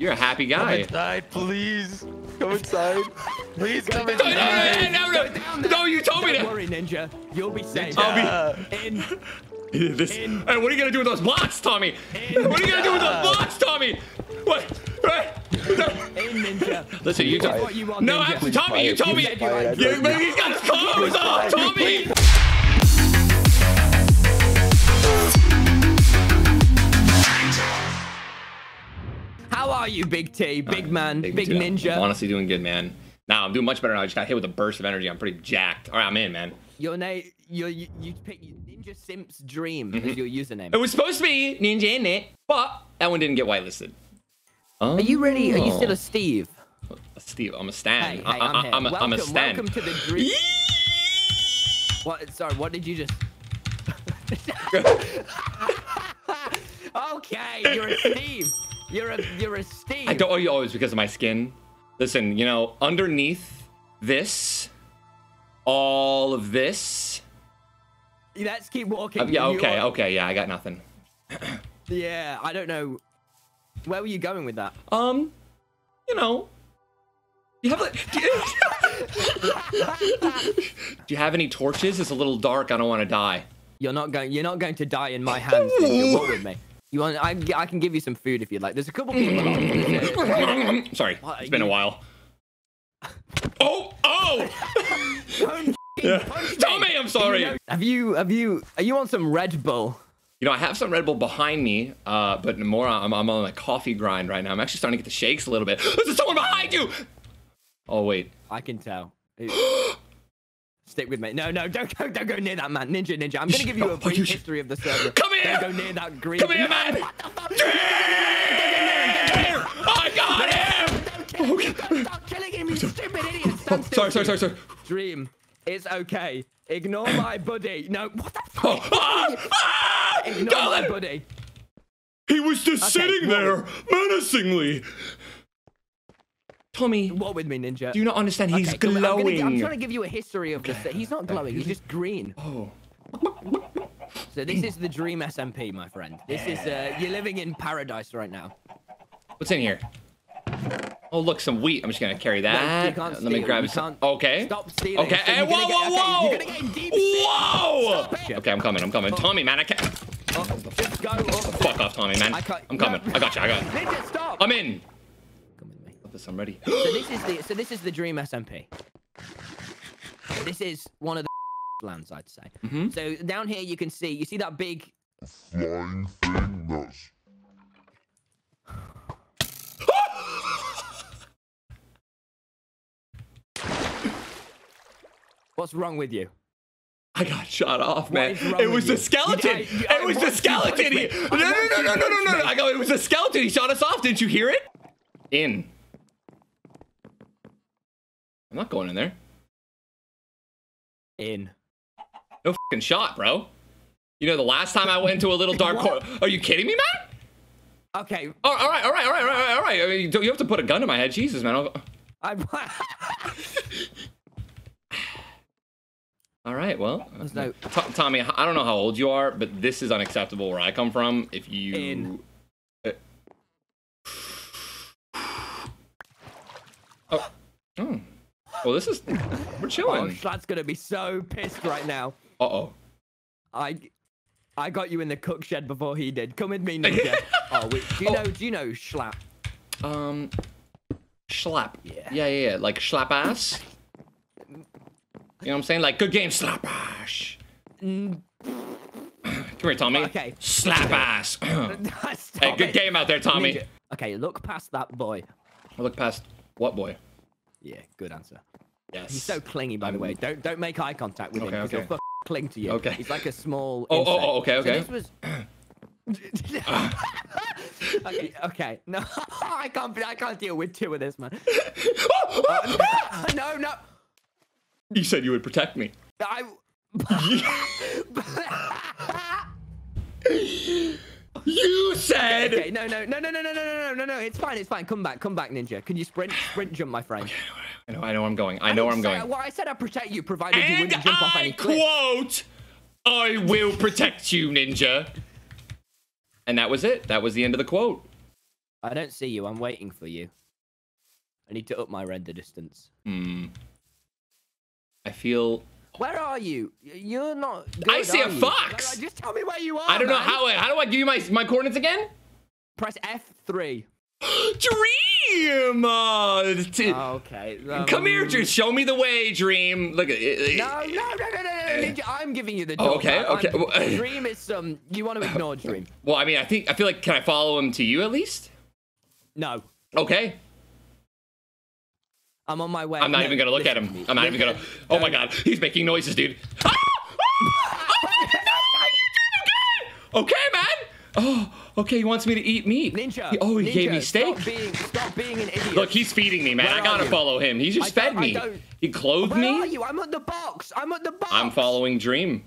You're a happy guy. Come guy. inside, please. Come inside. Please come No, no, inside. no, no, no, no, you told me Don't worry, Ninja. You'll be safe. I'll be- In. This, hey, what are you gonna do with those blocks, Tommy? What are you gonna do with those blocks, Tommy? What? What? In, Ninja. Listen, you This is told what you want, No, Ninja. actually, Tommy, you told me. said you like You, Quiet, he's got his clothes off, Tommy. How are you, Big T? Big man, big. I'm ninja. honestly doing good, man. Now I'm doing much better now. I just got hit with a burst of energy. I'm pretty jacked. All right, I'm in, man. Your name, your you, you pick Ninja Simp's Dream Mm-hmm. is your username. It was supposed to be Ninja in it, but that one didn't get whitelisted. Oh, Are you ready? Are you still a Steve? Steve? I'm a Stan. Hey, hey, I, I'm here. am a, I'm a Stan. welcome to the Dream. What? Sorry, what did you just? okay, you're a Steve. You're a you're a Steve. I don't owe you always because of my skin. Listen, you know, underneath this, all of this. Let's keep walking. Uh, yeah, okay, are- okay, yeah, I got nothing. Yeah, I don't know. Where were you going with that? Um, you know, you have like, do you, do you have any torches? It's a little dark. I don't want to die. You're not going. You're not going to die in my hands. Walk with me. You want? I, I can give you some food if you'd like. There's a couple people. Sorry, What, it's been a while. Oh, oh! Don't f***ing punch me. Tommy, I'm sorry. You know- have you? Have you? Are you on some Red Bull? You know, I have some Red Bull behind me, uh, but more I'm, I'm on a coffee grind right now. I'm actually starting to get the shakes a little bit. There's someone behind you! Oh, wait. I can tell. Stick with me. No, no, don't go, don't go near that man. Ninja, ninja. I'm gonna give you Oh, a brief should- history of the server. Come here! Don't go near that green. Come here, No, man! What the fuck? I got him! Don't kill him! Stop killing him, you stupid idiot! Stand still. Sorry, sorry, sorry, sorry. Dream, it's okay. Ignore my buddy. No, what the fuck? Oh, ah, ah, Ignore my buddy. He was just sitting there menacingly. Tommy, Walk with me, ninja. do you not understand? He's Okay, come on, I'm, gonna, glowing. I'm trying to give you a history of the. se- He's not glowing. He's just green. Oh. So this is the Dream SMP, my friend. This is uh, you're living in paradise right now. What's in here? Oh, look, some wheat. I'm just gonna carry that. you can't Let me grab you some. can't- Okay. Stop stealing. Okay. So Hey, you're whoa, gonna whoa, okay, whoa! you're gonna get in deep. Whoa! Stop. Okay, I'm coming. I'm coming. Tommy, man, I can't. Oh, just go. up. Fuck off, Tommy, man. I I'm coming. no. I got you. I got. You. Ninja, stop. I'm in. Come with this. I'm ready. So this is the so this is the Dream SMP. This is one of the lands, I'd say. Mhm. So down here you can see you see that big flying thing that's What's wrong with you? I got shot off, man. It was the skeleton. You- I- it was the want you to skeleton. punch He, me. no, I no, no, no, no, no, no, no. I go. It was the skeleton. He shot us off. Didn't you hear it? In. I'm not going in there. In. No fucking shot, bro. You know, the last time I went into a little dark corner. Are you kidding me, man? Okay. Oh, all right, all right, all right, all right, all right. I mean, you have to put a gun to my head. Jesus, man. I'll- I, All right, well. No- To- Tommy, I don't know how old you are, but this is unacceptable where I come from. If you. In. Uh, Oh. Oh. Well, this is. We're oh, chilling. Schlatt's gonna be so pissed right now. Uh oh. I I got you in the cook shed before he did. Come with me, ninja. oh, wait, do you Oh. know? Do you know Schlat? Um. Schlap. Yeah. Yeah, yeah, yeah. Like slap ass. You know what I'm saying? Like good game, slap ass. Mm, Come here, Tommy. Okay. Slap ass. hey, good game out there, Tommy. Ninja. Okay, look past that boy. I look past what boy? Yeah, good answer. Yes. He's so clingy, by the way. Don't don't make eye contact with Okay, him because okay. he'll cling to you. Okay. He's like a small. Oh, oh, insect. oh, okay, So okay. this was. okay, okay. No, I can't. I can't deal with two of this, man. Uh, no, no. You said you would protect me. I. You said. okay, no, no, no, no, no, no, no, no, no, no. It's fine. It's fine. Come back. Come back, ninja. Can you sprint? Sprint jump, my friend. I know. I know where I'm going. I know where I'm going. Well, I said I'd protect you, provided you wouldn't jump off I any cliff. quote, "I will protect you, ninja." And that was it. That was the end of the quote. I don't see you. I'm waiting for you. I need to up my render distance. Hmm. I feel. Where are you? You're not. I good, see a you? fox! Just tell me where you are. I don't know man. how. How do I give you my my coordinates again? Press F3. Dream. Uh, t- Okay. Come here, um, Dream. Show me the way, Dream. Look at it. No, no, no, no, no, no, Ninja. I'm giving you the Oh, okay. I'm- okay, Dream is um. You want to ignore Dream? Well, I mean, I think I feel like can I follow him to you at least? No. Okay. I'm on my way. I'm not No, even gonna look at him. I'm not even gonna. Oh my god, he's making noises, dude. Ah! Okay, man. Oh, okay. He wants me to eat meat. Ninja. He- oh, he Ninja, gave me steak. Stop being, stop being an idiot. Look, he's feeding me, man. Where I gotta follow him. He just I fed me. He clothed Where me. are you? I'm at the box. I'm at the box. I'm following Dream.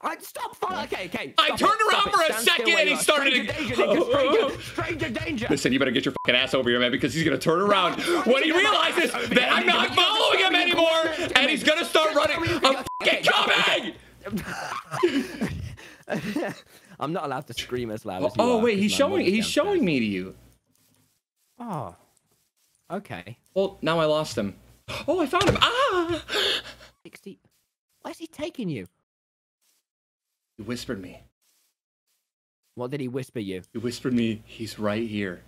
I stop following. Okay, okay. I turned it, around for a second and he started Stranger to- danger, stranger, stranger danger. Listen, you better get your fucking ass over here, man, because he's gonna turn around when he realizes that I'm not following him anymore, told me you and he's gonna start running. I'm fucking coming. I'm not allowed to scream as loud as you Oh are, wait, he's showing. He's showing me to you. Oh. Okay. Well, now I lost him. Oh, I found him. Ah! 60. Where's he taking you? He whispered me. What did he whisper you? He whispered me. He's right here.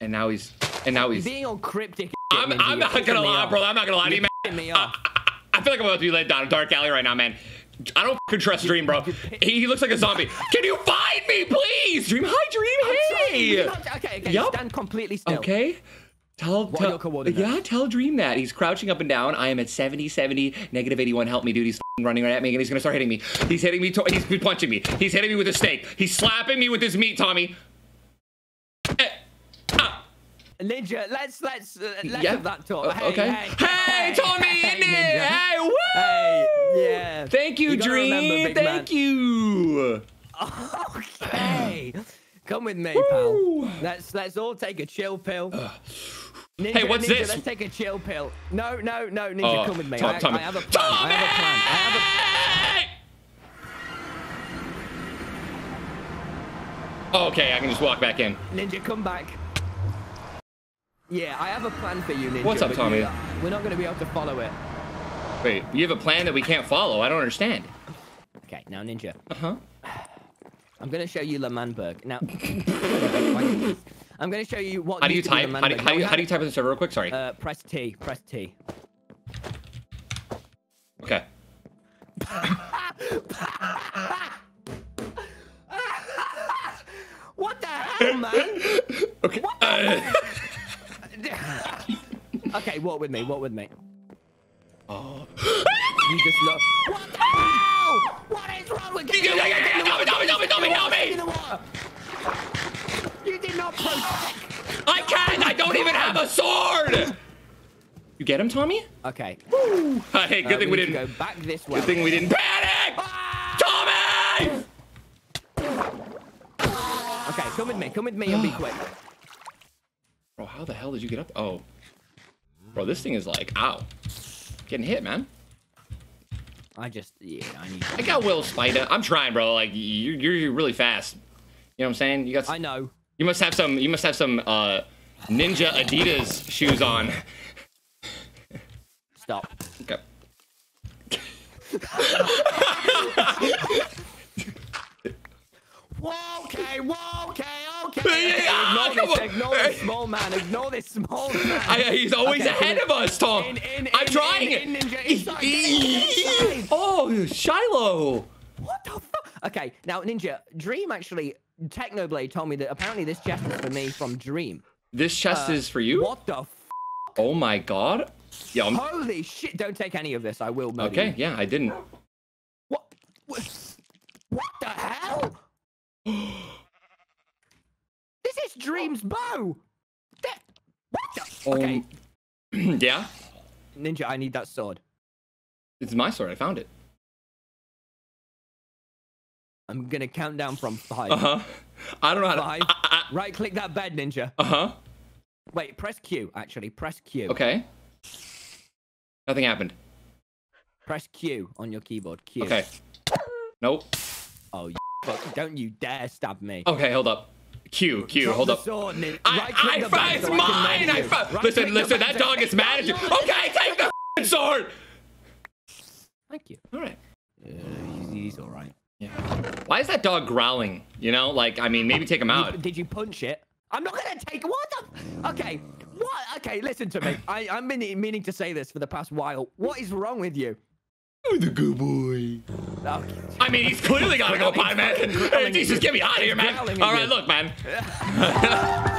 And now he's. And now he's. being all cryptic. I'm, I'm not gonna lie, off. bro. I'm not gonna lie to you, man. me I, off. I, I feel like I'm about to be led down a dark alley right now, man. I don't fucking trust Dream, bro. He, he looks like a zombie. Can you find me, please? Dream, hi, Dream. Sorry, you're Hey. not- Okay, okay. Yup. Stand completely still. Okay. Tell, tell yeah, tell Dream that he's crouching up and down. I am at 70, 70, negative 81. Help me, dude. He's running right at me, and he's gonna start hitting me. He's hitting me. He's punching me. He's hitting me with a steak. He's slapping me with his meat, Tommy. Eh, ah. Ninja, let's let's uh, let's Yeah. have that talk. Uh, hey, okay. Hey, Hey, Tommy, hey, in it. Ninja. Hey, woo! Hey, yeah. Thank you, You Dream. remember, Thank you. Okay. Come with me, Woo. pal. Let's let's all take a chill pill. Ninja, Hey, what's Ninja, this? Let's take a chill pill. No, no, no, Ninja, Oh, come with me. Tom- I, Tommy. I have a plan. I have a plan. I have a Tommy! Okay, I can just walk back in. Ninja, come back. Yeah, I have a plan for you, Ninja. What's up, Tommy? you- we're not going to be able to follow it. Wait, you have a plan that we can't follow? I don't understand. Okay, now, Ninja, Uh huh. I'm going to show you L'Manberg. Now, I'm going to show you what. How do you used to be type? How do, how, do you, how do you type in the server real quick? Sorry. Uh, press T. Press T. okay. What the hell, man? Okay. Uh, okay, walk with me. Walk with me. oh. You just look. What the hell? What is wrong with you? Tommy, Tommy, Tommy, help me! In the water. You did not protect. I can't! I don't even have a sword! You get him, Tommy? Okay. Uh, hey, good uh, thing we to didn't. go back this way. Good thing we didn't panic! Tommy! Okay, come with me. Come with me and be quick. Bro, how the hell did you get up? Oh. Bro, this thing is like, ow. Getting hit, man. I just, yeah, I need. I got Will Spider. I'm trying, bro. Like, you're, you're really fast. You know what I'm saying? You got. I know. You must have some. You must have some uh, Ninja Adidas shoes on. Stop. Okay. Whoa, okay, whoa, okay, okay. Yeah, ignore come this, on. ignore this small man. Ignore this small man. I, he's always Okay, ahead come of us, Tom. In, in, I'm in, trying. In, in, ninja, inside, inside. oh, Shiloh. What the fuck? Okay, now Ninja, Dream actually, Technoblade told me that apparently this chest is for me from Dream. This chest is for you. What the f- Oh my God. Yeah. I'm, Holy shit, don't take any of this, I will murder okay. you. Yeah, I didn't. What? What, what the hell? this is Dream's bow! That, what the? Okay, Um, yeah. Ninja, I need that sword. It's my sword. I found it. I'm gonna count down from five. Uh huh. I don't know how to. Five. Right click that bed, Ninja. Uh huh. Wait, press Q, actually. Press Q. Okay. Nothing happened. Press Q on your keyboard. Q. Okay. Nope. Oh, you fuck. Don't you dare stab me. Okay, hold up. Q, Q, Drop hold up. sword, Nick. I, I, I, it's so mine. I you. Right-click Listen, listen. That dog is mad at you. Okay, take the sword. Thank you. All right. Uh, he's, he's all right. Yeah. Why is that dog growling? You know, like I mean, maybe take him out. Did you punch it? I'm not gonna take what the. Okay, what? Okay, listen to me. I I've been meaning to say this for the past while. What is wrong with you? Oh, the good boy. Okay. I mean, he's clearly got to go, pie man. Hey, Jesus, get me out of here, man. All right, you. look, man.